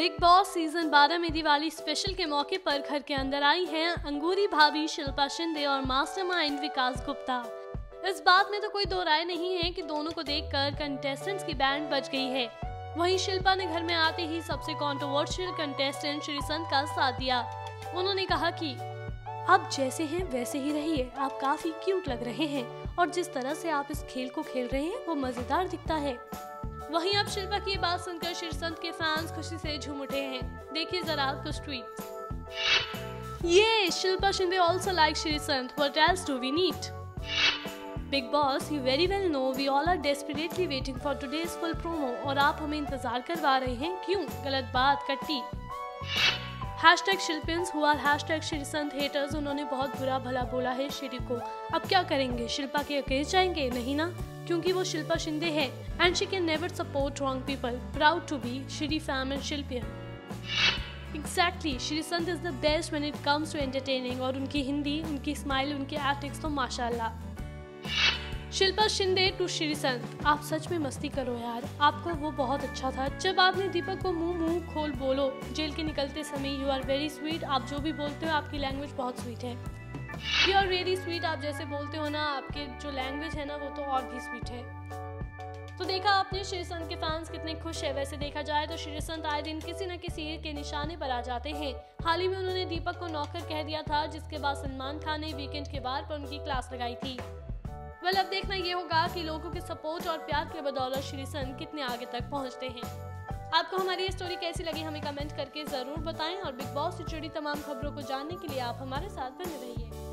Big boss season 12 में Diwali special के मौके पर घर के अंदर आई हैं अंगूरी भाभी, शिल्पा शिंदे और मास्टरमाइंड विकास गुप्ता। इस बात में तो कोई दो राय नहीं है कि दोनों को देखकर कंटेस्टेंट्स की बैंड बज गई है। वहीं शिल्पा ने घर में आते ही सबसे कंट्रोवर्शियल कंटेस्टेंट श्री संत का साथ दिया। उन्होंने कहा कि, आप जैसे हैं, वैसे ही रहिए। आप काफ़ी क्यूट लग रहे हैं और जिस तरह से आप इस खेल को खेल रहे हैं, वो मज़ेदार दिखता है। वहीं अब शिल्पा की बात सुनकर शीर्षंत के फैंस खुशी से झूम उठे हैं। देखिए जरा कुछ ट्वीट ये, Shilpa Shinde also like Sreesanth what else do we need Bigg Boss you very well know we all are desperately waiting for today's full promo और आप हमें इंतज़ार करवा रहे हैं क्यों? गलत बात, कट्टी। हैशटैग शिल्पिन्स हुआ हैशटैग श्रीसंत हेटर्स उन्होंने बहुत बुरा भला बोला है श्री को। अब क्या करेंगे? शिल्पा के अकेले जाएँगे, नहीं ना? क्योंकि वो शिल्पा शिंदे है and she can never support wrong people proud to be Sree fam and Shilpian exactly Sreesanth is the best when it comes to entertaining और उनकी हिंदी, उनकी स्माइल उनकी एक्टिंग्स तो माशाल्लाह। शिल्पा शिंदे टू श्री संत आप सच में मस्ती करो यार। आपका वो बहुत अच्छा था। जब आपने दीपक को मुँह मुँह खोल बोलो, जेल के निकलते समय यू आर वेरी स्वीट आप जो भी बोलते हो, आपकी लैंग्वेज बहुत स्वीट है। यू आर वेरी स्वीट आप जैसे बोलते हो ना, आपके जो लैंग्वेज है ना, वो तो और भी स्वीट है। तो देखा आपने, श्री संत के फैंस कितने खुश है। वैसे देखा जाए तो श्री संत आए दिन किसी न किसी के निशाने पर आ जाते हैं। हाल ही में उन्होंने दीपक को नौकर कह दिया था, जिसके बाद सलमान खान ने वीकेंड के बाद पर उनकी क्लास लगाई थी। वेल अब देखना ये होगा कि लोगों के सपोर्ट और प्यार के बदौलत श्री सन कितने आगे तक पहुँचते हैं। आपको हमारी ये स्टोरी कैसी लगी हमें कमेंट करके ज़रूर बताएँ और बिग बॉस से जुड़ी तमाम खबरों को जानने के लिए आप हमारे साथ बने रहिए।